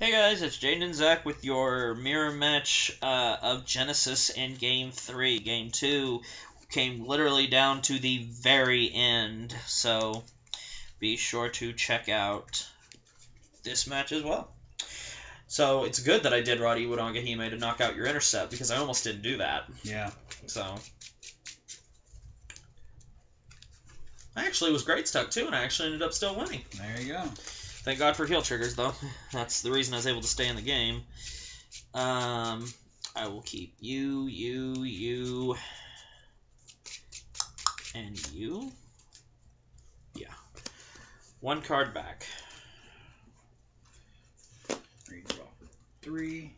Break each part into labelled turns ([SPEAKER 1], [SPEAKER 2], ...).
[SPEAKER 1] Hey guys, it's Jaden and Zach with your mirror match uh, of Genesis in Game 3. Game 2 came literally down to the very end, so be sure to check out this match as well. So it's good that I did Rod Iwanagahime to knock out your intercept because I almost didn't do that.
[SPEAKER 2] Yeah.
[SPEAKER 1] So I actually was grade stuck too, and I actually ended up still winning.
[SPEAKER 2] There you go.
[SPEAKER 1] Thank God for heal triggers, though. That's the reason I was able to stay in the game. Um, I will keep you, you, you, and you. Yeah. One card back.
[SPEAKER 2] Redraw for three.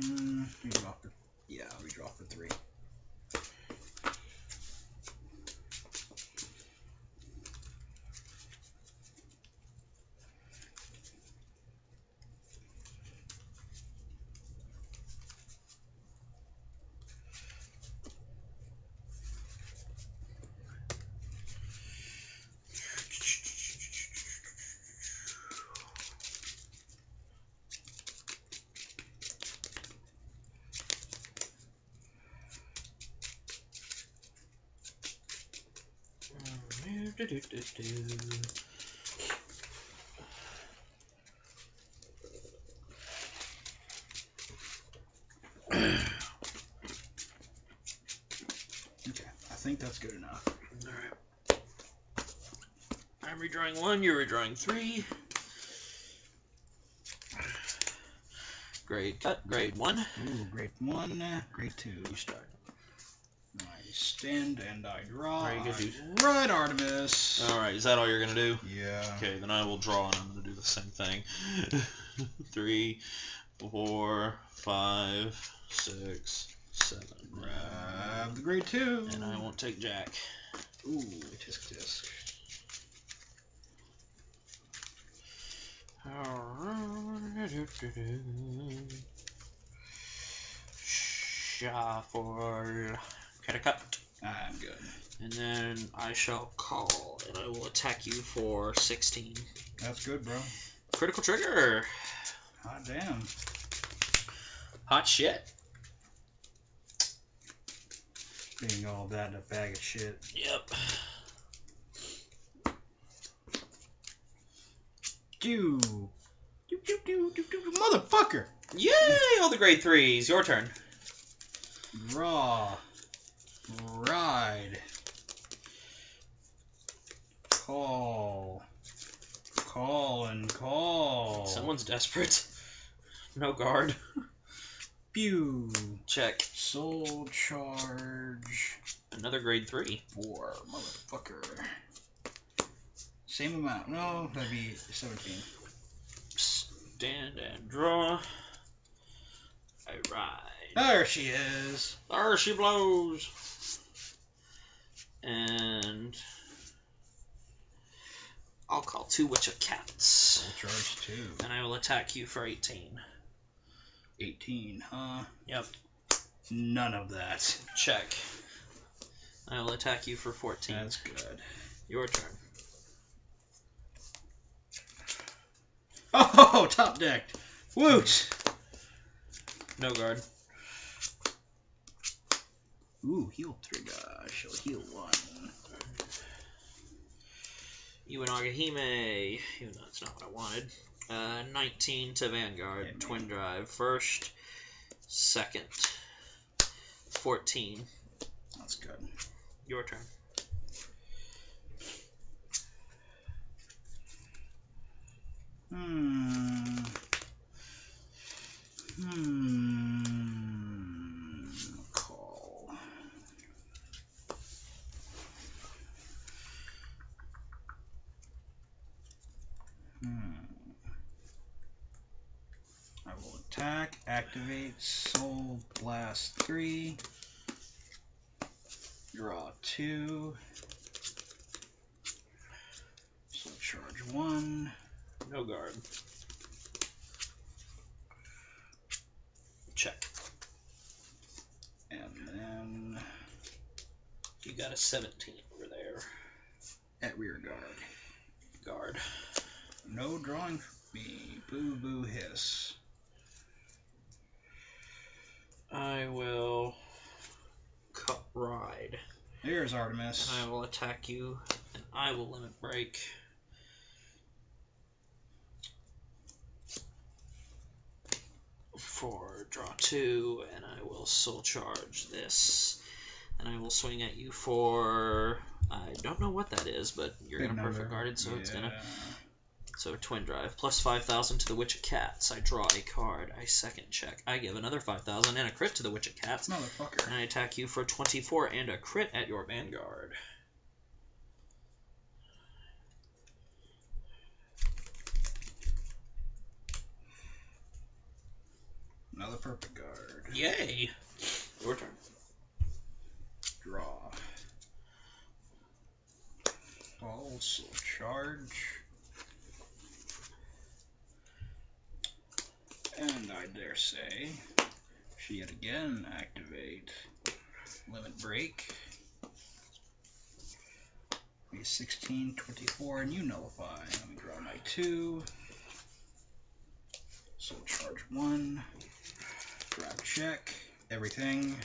[SPEAKER 2] Mm, redraw for yeah, redraw for three. Okay, I think that's good enough.
[SPEAKER 1] Alright. I'm redrawing one, you're redrawing three. Grade cut, grade one.
[SPEAKER 2] Ooh, grade one, uh, grade two. You start. I stand and I draw.
[SPEAKER 1] Very good, dude.
[SPEAKER 2] Right, Artemis.
[SPEAKER 1] Alright, is that all you're gonna do?
[SPEAKER 2] Yeah.
[SPEAKER 1] Okay, then I will draw and I'm gonna do the same thing. Three, four, five, six, seven.
[SPEAKER 2] Grab the grade two.
[SPEAKER 1] And I won't take Jack.
[SPEAKER 2] Ooh, tisk tisk.
[SPEAKER 1] Shuffle. Cut a cut.
[SPEAKER 2] I'm good.
[SPEAKER 1] And then I shall call, and I will attack you for 16.
[SPEAKER 2] That's good, bro.
[SPEAKER 1] Critical trigger.
[SPEAKER 2] Hot damn.
[SPEAKER 1] Hot shit.
[SPEAKER 2] Being all that in a bag of shit.
[SPEAKER 1] Yep.
[SPEAKER 2] Do. Do, do, do, do, do, Motherfucker!
[SPEAKER 1] Yay! All the grade threes. Your turn.
[SPEAKER 2] Raw. Ride. Call. Call and call.
[SPEAKER 1] Someone's desperate. No guard.
[SPEAKER 2] Pew.
[SPEAKER 1] Check.
[SPEAKER 2] Soul charge.
[SPEAKER 1] Another grade three.
[SPEAKER 2] Four. Motherfucker. Same amount. No, that'd be 17.
[SPEAKER 1] Stand and draw. I ride.
[SPEAKER 2] There she is.
[SPEAKER 1] There she blows. And I'll call two witch of cats.
[SPEAKER 2] Soul charge two.
[SPEAKER 1] And I will attack you for 18.
[SPEAKER 2] 18, huh?
[SPEAKER 1] Yep.
[SPEAKER 2] None of that.
[SPEAKER 1] Check. I will attack you for 14.
[SPEAKER 2] That's good.
[SPEAKER 1] Your turn.
[SPEAKER 2] Oh, top decked. Woot.
[SPEAKER 1] No guard.
[SPEAKER 2] Ooh, heal trigger. She'll heal one.
[SPEAKER 1] Iwanagahime, even though that's not what I wanted. Uh, 19 to Vanguard,
[SPEAKER 2] me.
[SPEAKER 1] Twin Drive. First, second, 14.
[SPEAKER 2] That's good.
[SPEAKER 1] Your turn.
[SPEAKER 2] Hmm. Hmm. Call. Hmm. I will attack, activate, Soul Blast 3, draw 2, Soul Charge 1.
[SPEAKER 1] No guard. Check.
[SPEAKER 2] And then
[SPEAKER 1] You got a 17 over there.
[SPEAKER 2] at rear guard.
[SPEAKER 1] Guard.
[SPEAKER 2] No drawing me. Boo boo hiss.
[SPEAKER 1] I will cut ride.
[SPEAKER 2] There's Artemis.
[SPEAKER 1] And I will attack you, and I will limit break. For draw two, and I will soul charge this. And I will swing at you for I don't know what that is, but you're
[SPEAKER 2] Big
[SPEAKER 1] gonna perfect guarded, so it's gonna
[SPEAKER 2] Yeah.
[SPEAKER 1] So twin drive plus five thousand to the Witch of Cats. I draw a card. I second check. I give another five thousand and a crit to the Witch of Cats.
[SPEAKER 2] Motherfucker.
[SPEAKER 1] And I attack you for 24 and a crit at your vanguard.
[SPEAKER 2] Another perfect guard.
[SPEAKER 1] Yay! Your turn.
[SPEAKER 2] Draw. Also charge. And I dare say, she yet again activate limit break. Be 16, 24, and you nullify. Let me draw my two. Soul charge one. Grab check. Everything.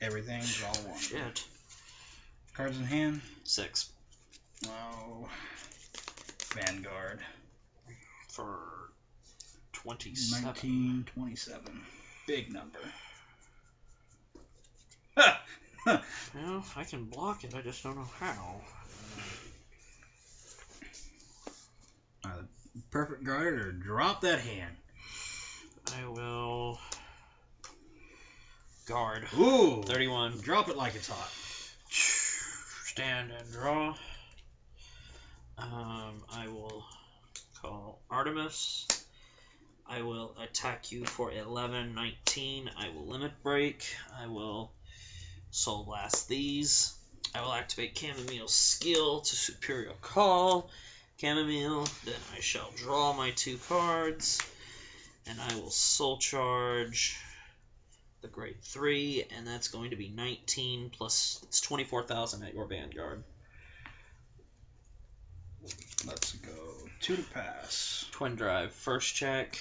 [SPEAKER 2] Everything. Draw one.
[SPEAKER 1] Shit.
[SPEAKER 2] Cards in hand.
[SPEAKER 1] Six.
[SPEAKER 2] Oh. Vanguard.
[SPEAKER 1] For 27.
[SPEAKER 2] 1927. Big number.
[SPEAKER 1] Well, I can block it, I just don't know how.
[SPEAKER 2] Perfect guard or drop that hand.
[SPEAKER 1] I will. Guard.
[SPEAKER 2] Ooh.
[SPEAKER 1] 31.
[SPEAKER 2] Drop it like it's hot.
[SPEAKER 1] Stand and draw. Um, I will call Artemis. I will attack you for 11, 19. I will limit break. I will soul blast these. I will activate Chamomile's skill to superior call. Chamomile. Then I shall draw my two cards. And I will soul charge the grade 3, and that's going to be 19 plus it's 24,000 at your vanguard.
[SPEAKER 2] Let's go. Two to pass.
[SPEAKER 1] Twin drive, first check,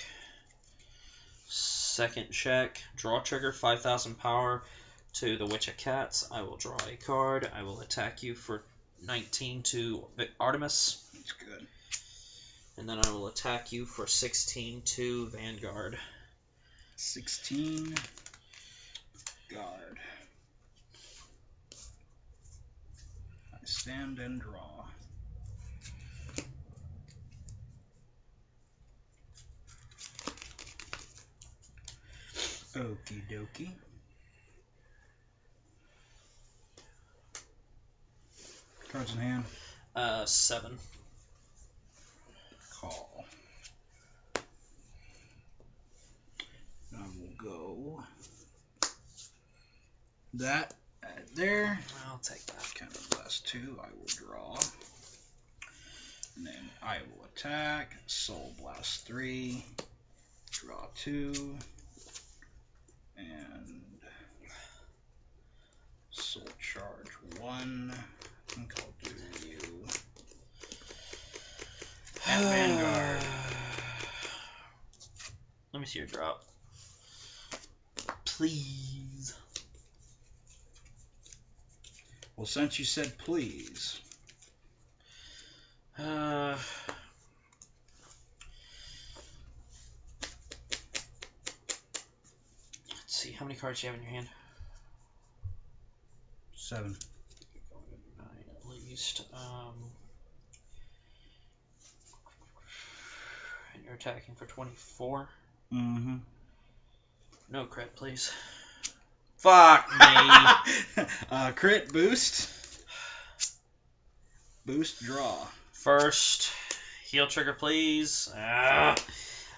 [SPEAKER 1] second check, draw trigger 5,000 power to the Witch of Cats. I will draw a card. I will attack you for 19 to Artemis,
[SPEAKER 2] That's good.
[SPEAKER 1] and then I will attack you for 16 to Vanguard.
[SPEAKER 2] 16. Guard. I stand and draw. Okie dokie. Cards in hand.
[SPEAKER 1] Uh, 7.
[SPEAKER 2] Call. I will go that uh, there.
[SPEAKER 1] I'll take that.
[SPEAKER 2] Kind of last two. I will draw. And then I will attack. Soul Blast three. Draw two. And Soul Charge one. I think I'll do you. And Vanguard.
[SPEAKER 1] Let me see your drop. Please.
[SPEAKER 2] Well, since you said please,
[SPEAKER 1] Uh, let's see, how many cards do you have in your hand?
[SPEAKER 2] seven.
[SPEAKER 1] Nine at least. Um, and you're attacking for 24.
[SPEAKER 2] Mm-hmm.
[SPEAKER 1] No crit, please. Fuck me.
[SPEAKER 2] uh, crit boost. Boost draw.
[SPEAKER 1] First, heal trigger, please. Ah,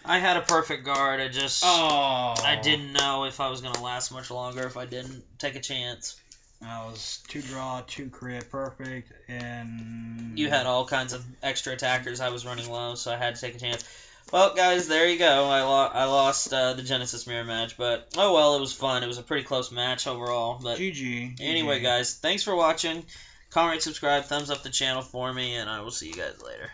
[SPEAKER 1] I had a perfect guard. I just.
[SPEAKER 2] Oh.
[SPEAKER 1] I didn't know if I was gonna last much longer if I didn't take a chance.
[SPEAKER 2] I was two draw, two crit, perfect, and
[SPEAKER 1] You had all kinds of extra attackers. I was running low, so I had to take a chance. Well, guys, there you go. I, lo- I lost uh, the Genesis mirror match, but oh well, it was fun. It was a pretty close match overall. But
[SPEAKER 2] GG.
[SPEAKER 1] anyway,
[SPEAKER 2] GG.
[SPEAKER 1] guys, thanks for watching. Comment, subscribe, thumbs up the channel for me, and I will see you guys later.